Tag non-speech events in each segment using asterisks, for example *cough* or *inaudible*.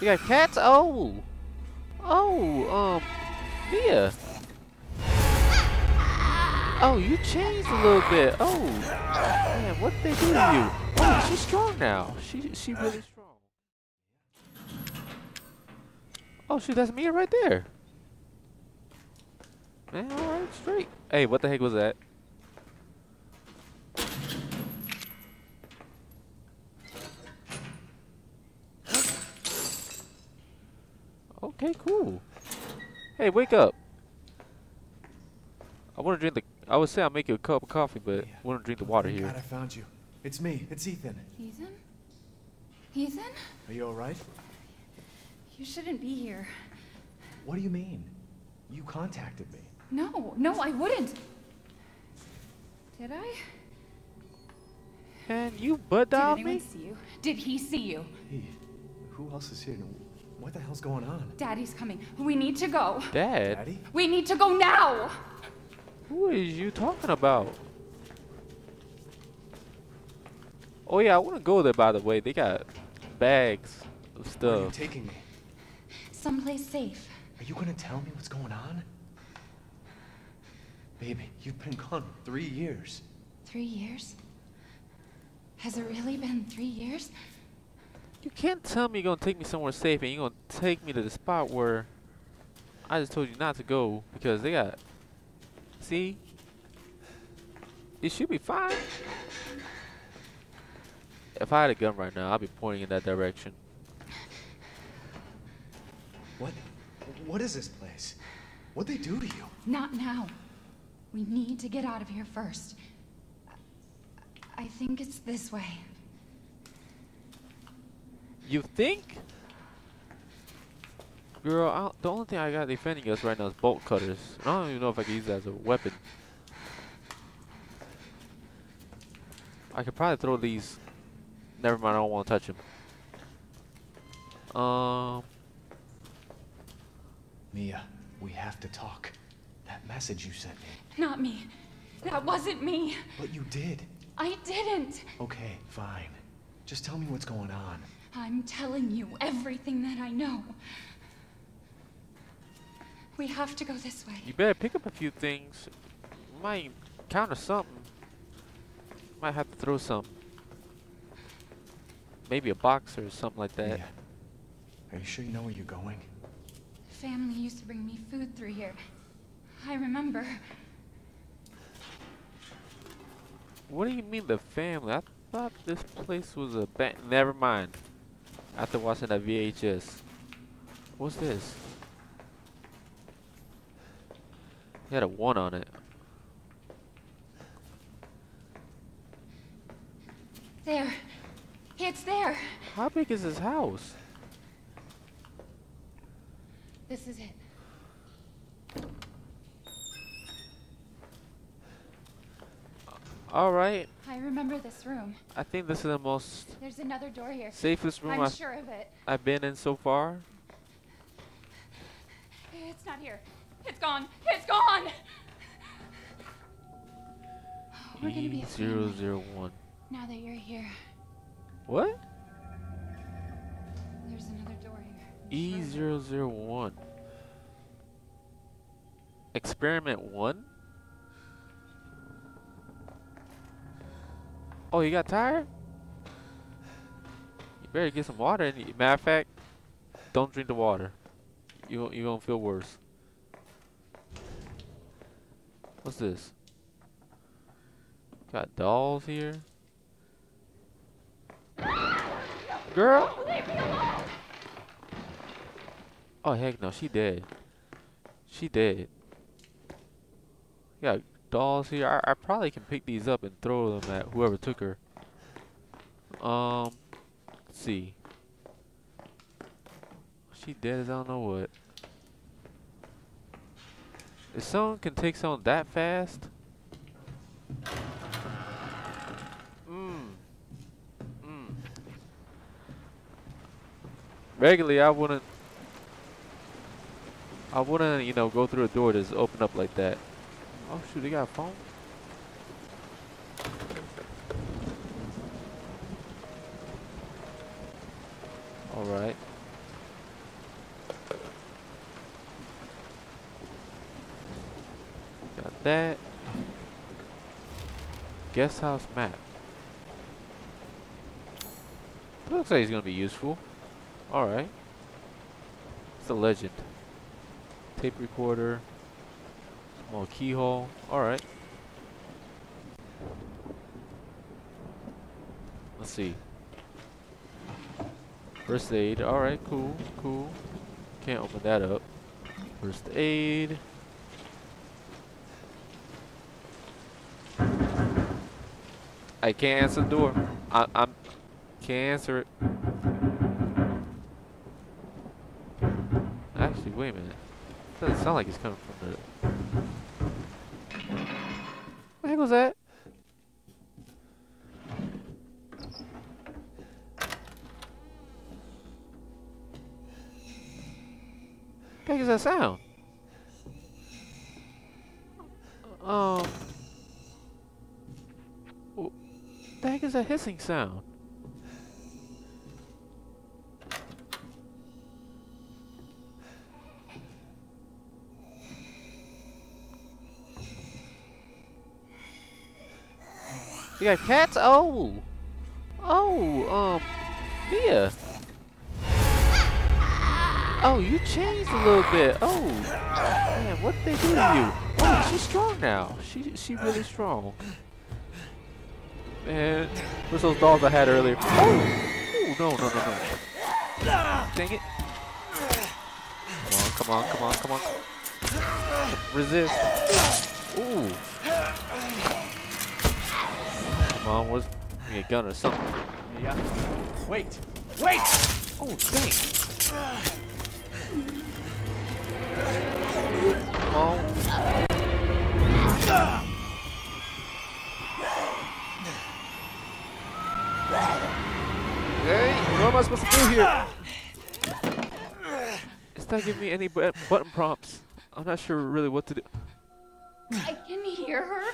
You got cats? Oh! Oh, um, Mia. Oh, you changed a little bit. Oh, man, what they do to you? Oh, she's strong now. She she really strong. Oh, shoot, that's Mia right there. Man, all right, straight. Hey, what the heck was that? Okay, cool. Hey, wake up. I want to drink the. I would say I'll make you a cup of coffee, but I want to drink the water Thank here. God I found you. It's me. It's Ethan. Ethan? Ethan? Are you all right? You shouldn't be here. What do you mean? You contacted me. No, no, I wouldn't. Did I? And you butt Did dialed anyone me? see you? Did he see you? Hey, who else is here? What the hell's going on? Daddy's coming. We need to go. Dad? Daddy? We need to go now! Who is you talking about? Oh yeah, I want to go there. By the way, they got bags of stuff. Where are you stuff. taking me? Someplace safe. Are you gonna tell me what's going on? Baby, you've been gone three years. Three years? Has it really been three years? You can't tell me you're gonna take me somewhere safe and you're gonna take me to the spot where I just told you not to go because they got. See, it should be fine. If I had a gun right now, I'd be pointing in that direction. What? What is this place? What'd they do to you? Not now. We need to get out of here first. I think it's this way. You think? Girl, I, the only thing I got defending us right now is bolt cutters. I don't even know if I can use that as a weapon. I could probably throw these. Never mind, I don't want to touch them. Um, Mia, we have to talk. That message you sent me. Not me. That wasn't me. But you did. I didn't. Okay, fine. Just tell me what's going on. I'm telling you everything that I know. We have to go this way. you better pick up a few things. You might counter something. Might have to throw some. Maybe a box or something like that. Mia, are you sure you know where you're going? Family used to bring me food through here. I remember. What do you mean the family? I thought this place was a ba- Never mind. After watching that VHS. What's this? He had a one on it. There. It's there. How big is this house? This is it. Alright. I remember this room. I think this is the most There's another door here. safest room I'm I've, sure of it. I've been in so far. It's not here. It's gone. It's gone. Oh, we're gonna be a family E001. now that you're here. What? There's another door here. I'm sure of it. E001. Experiment 1? Oh, you got tired? You better get some water. Matter of fact, don't drink the water. You you gonna feel worse. What's this? Got dolls here. Girl. Oh heck no, she dead. She dead. Got dolls here. I, I probably can pick these up and throw them at whoever took her. Um, let's see. She dead as I don't know what. If someone can take someone that fast. Mmm. Mmm. Regularly, I wouldn't. I wouldn't, you know, go through a door that's open up like that. Oh shoot, they got a phone? Alright. Got that. Guest house map. Looks like he's gonna be useful. Alright. It's a legend. Tape recorder. Small keyhole. Alright. Let's see. First aid. Alright, cool, cool. Can't open that up. First aid. I can't answer the door. I, I'm can't answer it. Actually, wait a minute. Doesn't sound like he's coming from the. What was that? The heck is that sound? Um. The heck is that hissing sound? You got cats? Oh! Oh, um, Mia. Oh, you changed a little bit. Oh, man, what did they do to you? Oh, she's strong now. She, she really strong. Man, what's those dolls I had earlier? Oh, no, no, no, no. Dang it. Come on, come on, come on, come on. Resist. Ooh. Come on, what's give me a gun or something? Yeah. Wait! Wait! Oh, dang. Come. Hey, what am I supposed to do here? It's not giving me any button prompts. I'm not sure really what to do. I can hear her.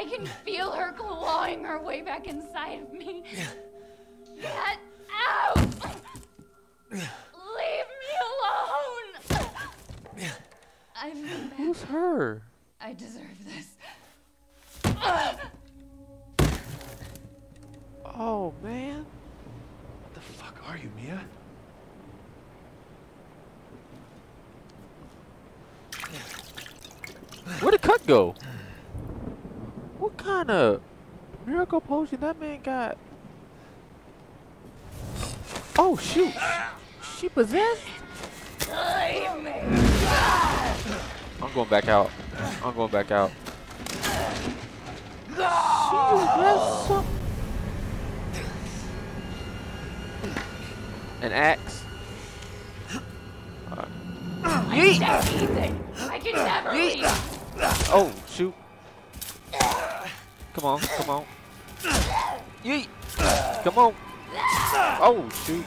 I can feel her clawing her way back inside of me. Get out! Leave me alone! Been bad. Who's her? I deserve this. Oh, man. What the fuck are you, Mia? Where'd the cut go? What kind of miracle potion that man got? Oh shoot! She possessed? I'm going back out. I'm going back out. She possessed An axe. I Yeet! I can never leave! Oh! Come on, come on. Yeet! Come on! Oh shoot!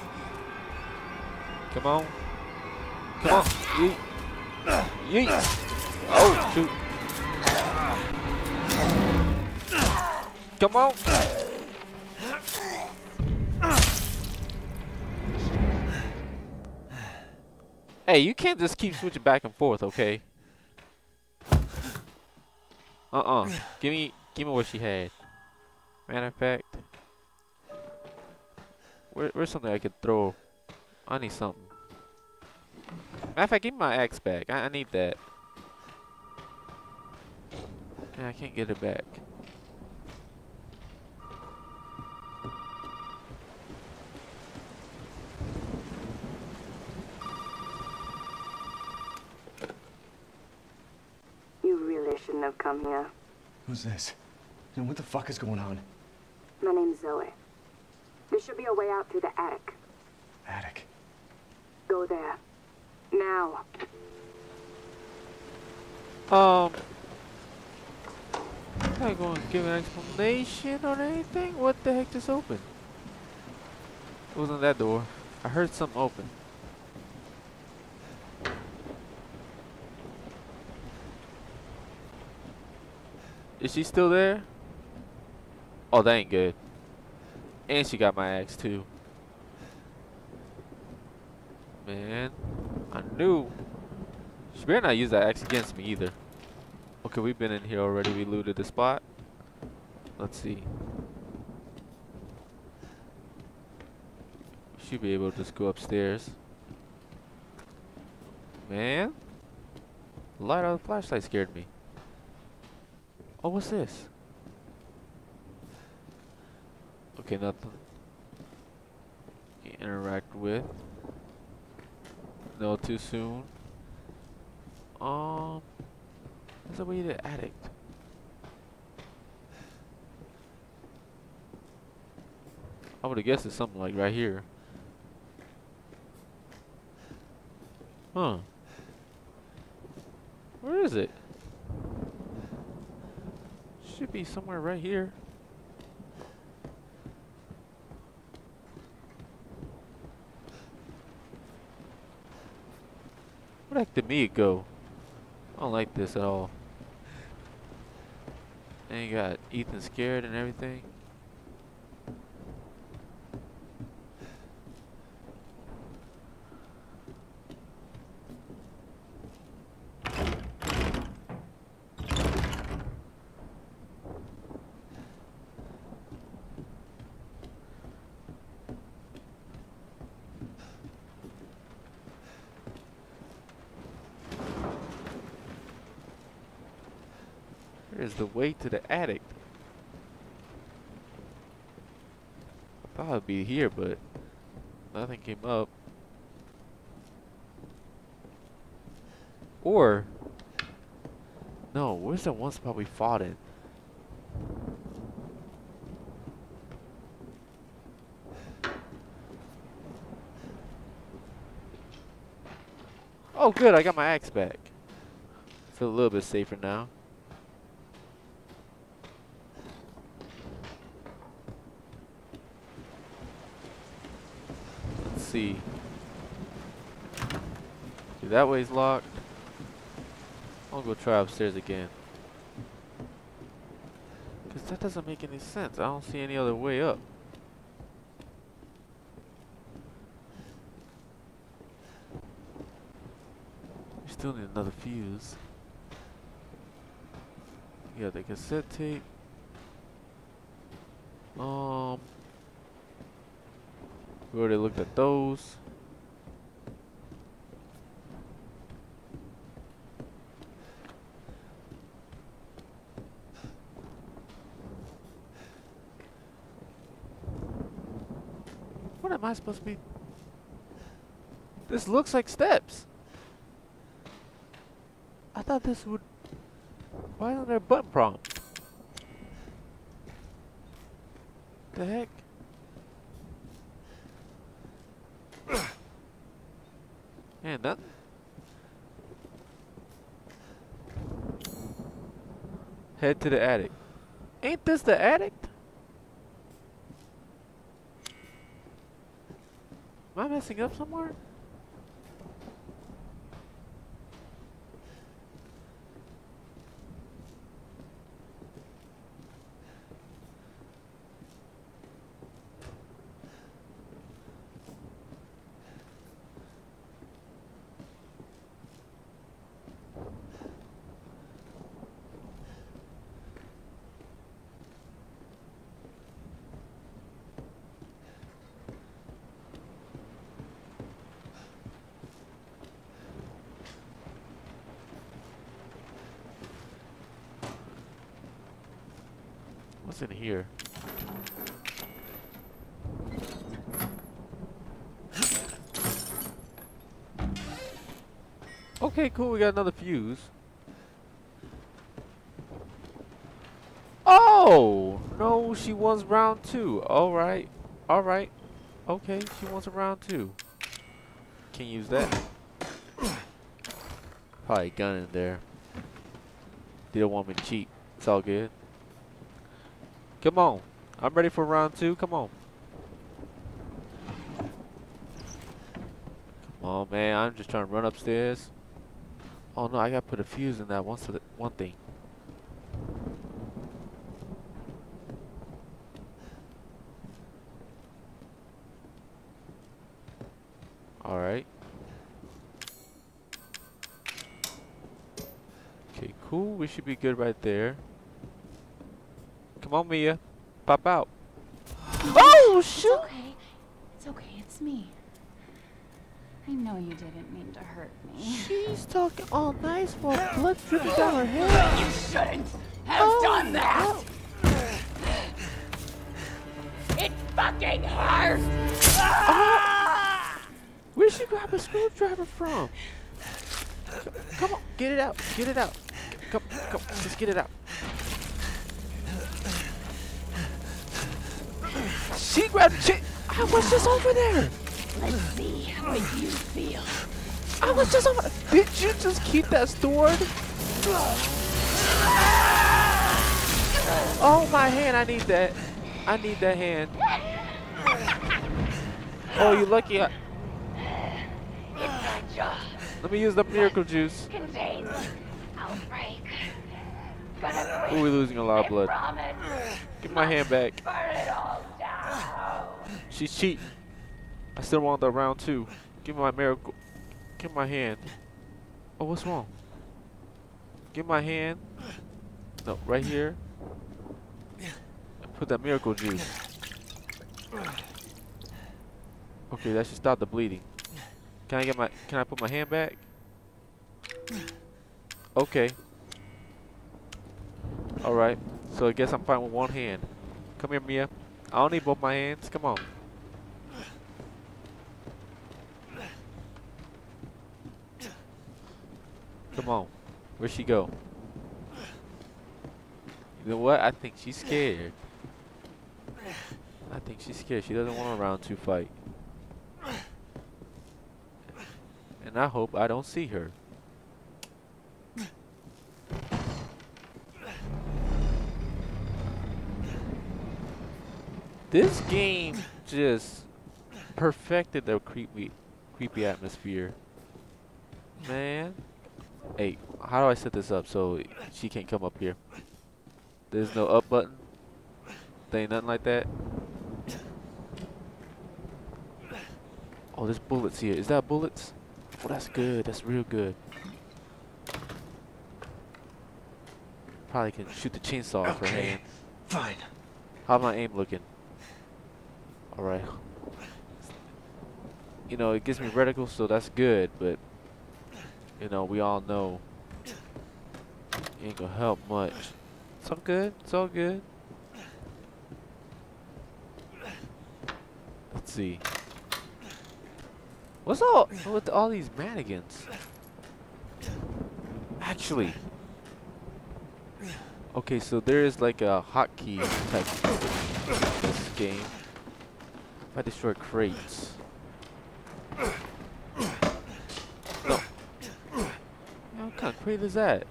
Come on! Come on! Yeet! Yeet! Oh shoot! Come on! Hey, you can't just keep switching back and forth, okay? Uh-uh. Give me, give me what she had. Matter of fact, where, where's something I could throw? I need something. Matter of fact, give me my axe back. I, I need that. Yeah, I can't get it back. You really shouldn't have come here. Who's this? And what the fuck is going on? My name's Zoe. There should be a way out through the attic. Attic. Go there. Now. Um, Am not going to give an explanation or anything. What the heck just opened? It wasn't that door. I heard something open. Is she still there? Oh, that ain't good. And she got my axe too. Man, I knew. She better not use that axe against me either. Okay, we've been in here already. We looted the spot. Let's see. Should be able to just go upstairs. Man, light on the flashlight scared me. Oh, what's this? Okay, nothing. Interact with. No, too soon. Um, there's a way to attic. I would have guessed it's something like right here. Huh. Where is it? Should be somewhere right here. Did me go? I don't like this at all. And you got Ethan scared and everything. Where's the way to the attic? I thought it'd be here, but nothing came up. Or, no, where's that one spot we fought in? Oh, good, I got my axe back. Feel a little bit safer now. Let's see. See, that way's locked. I'll go try upstairs again. Because that doesn't make any sense. I don't see any other way up. We still need another fuse. Yeah, the cassette tape. Um, we already looked at those. What am I supposed to be? This looks like steps. I thought this would. Why isn't there a button prompt? The heck? Head to the attic. Ain't this the attic? Am I messing up somewhere? What's in here? Okay, cool. We got another fuse. Oh! No, she wants round two. Alright. Alright. Okay, she wants a round two. Can't use that. Probably gun in there. They don't want me to cheat. It's all good. Come on. I'm ready for round two. Come on. Come on, man. I'm just trying to run upstairs. Oh no, I gotta put a fuse in that one, so that one thing. Alright. Okay, cool. We should be good right there. Come on, Mia. Pop out. Oh, shoot! It's okay. It's okay. It's me. I know you didn't mean to hurt me. She's talking all nice while blood dripping down her head. You shouldn't have oh, done that. It fucking hurts. Ah! Where'd she grab a screwdriver from? Come on, get it out. Get it out. Come, come, just get it out. She grabbed. She. I was just over there. Let's see what you feel. I was just over. Did you just keep that stored? Oh my hand! I need that. I need that hand. Oh, you lucky. I, let me use the miracle juice. Contains outbreak. Gonna Ooh, we're losing a lot of blood. Give my hand back. Burn it all down. She's cheating. I still want the round two. Give me my miracle. Give my hand. Oh, what's wrong? Give my hand. No, right here. Put that miracle juice. Okay, that should stop the bleeding. Can I get my? Can I put my hand back? Okay. All right. So I guess I'm fine with one hand. Come here, Mia. I don't need both my hands. Come on. Come on. Where'd she go? You know what? I think she's scared. I think she's scared. She doesn't want a round two fight. And I hope I don't see her. This game just perfected the creepy, creepy atmosphere. Man. Hey, how do I set this up so she can't come up here? There's no up button? There ain't nothing like that? Oh, there's bullets here. Is that bullets? Oh, that's good. That's real good. Probably can shoot the chainsaw with her Okay, hand. fine. How's my aim looking? Alright. You know, it gives me reticle, so that's good, but you know, we all know it ain't gonna help much. It's all good, it's all good. Let's see. What's all with all these mannequins? Actually, okay, so there is like a hotkey type this game. If I destroy crates. No. What kind of crate is that?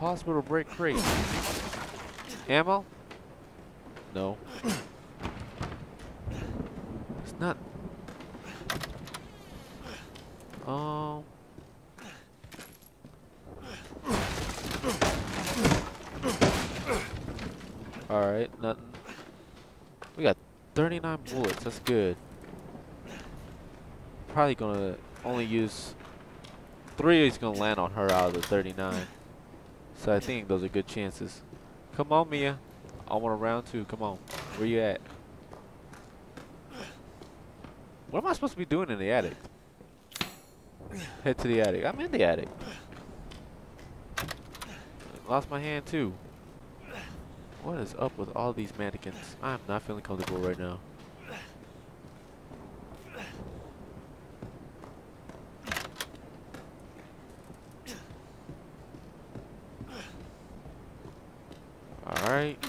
Possible to break crate. Ammo? No. It's not. Um. Alright, nothing. We got 39 bullets, that's good. Probably gonna only use three is gonna land on her out of the 39. So I think those are good chances. Come on, Mia. I want a round two. Come on. Where you at? What am I supposed to be doing in the attic? Head to the attic. I'm in the attic. Lost my hand too. What is up with all these mannequins? I'm not feeling comfortable right now. Alright.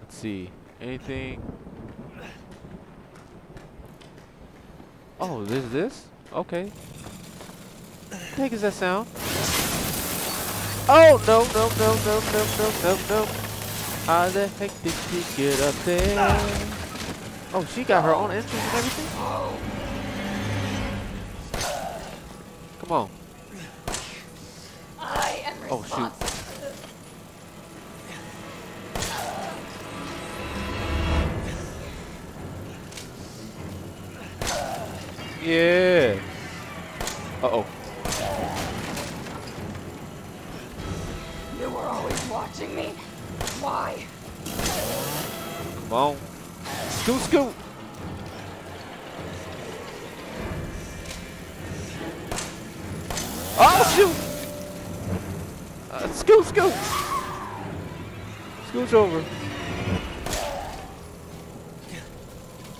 Let's see. Anything? Oh, there's this? Okay. What the heck is that sound? Oh, no, no, no, no, no, no, no, no. How the heck did she get up there? Oh, she got her own entrance and everything? Come on. I am Oh, shoot. Yeah. Uh-oh. You were always watching me. Why? Come on. Scoot, scoot. Oh, shoot. Uh, scoot, scoot. Over.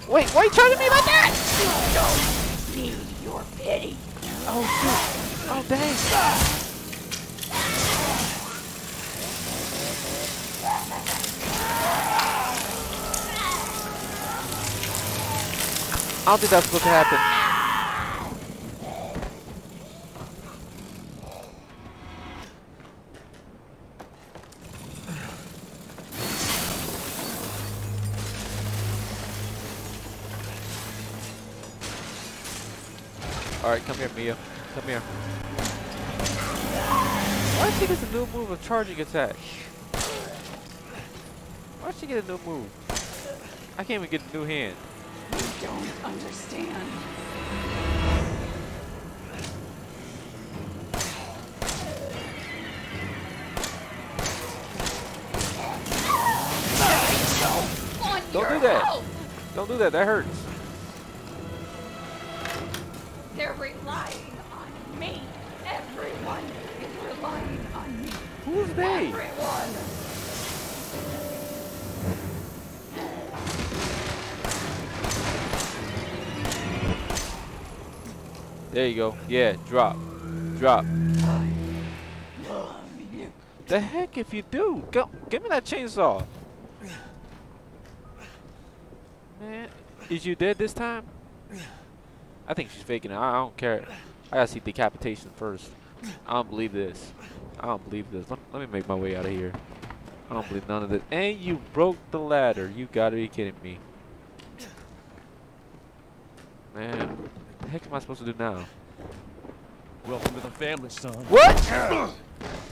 Wait, why are you trying to be like that? Your pity. Oh, shoot. Oh, dang. I don't think that's supposed to Alright, come here, Mia. Come here. Why did she get a new move of charging attack? Why did she get a new move? I can't even get a new hand. You don't understand. Don't do that. Don't do that, that hurts. Who's they? Everyone. There you go. Yeah, drop. Drop. The heck if you do? Go, give me that chainsaw. Man, is you dead this time? I think she's faking it. I, I don't care. I gotta see decapitation first. I don't believe this. I don't believe this. Let, let me make my way out of here. I don't believe none of this. And you broke the ladder. You gotta be kidding me. Man, what the heck am I supposed to do now? Welcome to the family, son. What? *clears throat*